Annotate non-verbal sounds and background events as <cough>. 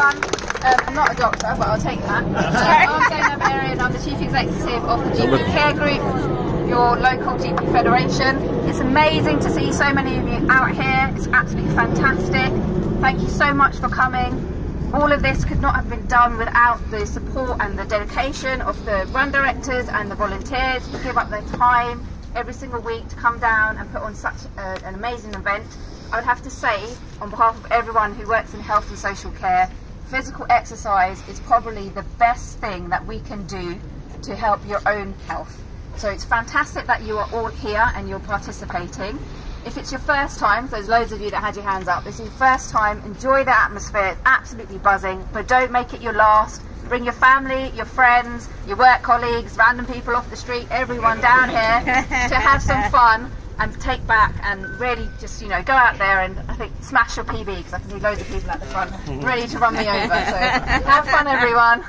Um, I'm not a doctor, but I'll take that. <laughs> Uh, I'm Zainab Arian. I'm the Chief Executive of the GP Care Group, your local GP Federation. It's amazing to see so many of you out here. It's absolutely fantastic. Thank you so much for coming. All of this could not have been done without the support and the dedication of the run directors and the volunteers who give up their time every single week to come down and put on such a, an amazing event. I would have to say, on behalf of everyone who works in health and social care, physical exercise is probably the best thing that we can do to help your own health. So it's fantastic that you are all here and you're participating. If it's your first time, there's loads of you that had your hands up. This is your first time. Enjoy the atmosphere. It's absolutely buzzing, but don't make it your last. Bring your family, your friends, your work colleagues, random people off the street, everyone down here <laughs> to have some fun and take back and really just you know go out there and I think smash your PB because I can see loads of people at the front mm-hmm. ready to run me over. So <laughs> have fun, everyone.